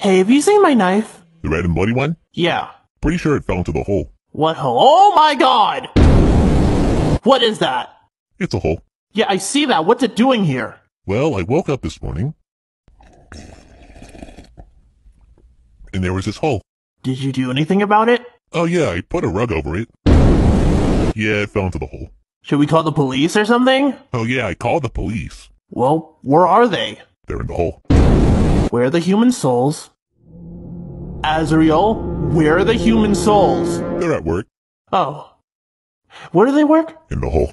Hey, have you seen my knife? The red and bloody one? Yeah. Pretty sure it fell into the hole. What hole? Oh my god! What is that? It's a hole. Yeah, I see that. What's it doing here? Well, I woke up this morning. And there was this hole. Did you do anything about it? Oh yeah, I put a rug over it. Yeah, it fell into the hole. Should we call the police or something? Oh yeah, I called the police. Well, where are they? They're in the hole. Where are the human souls? Azrael, where are the human souls? They're at work. Oh. Where do they work? In the hole.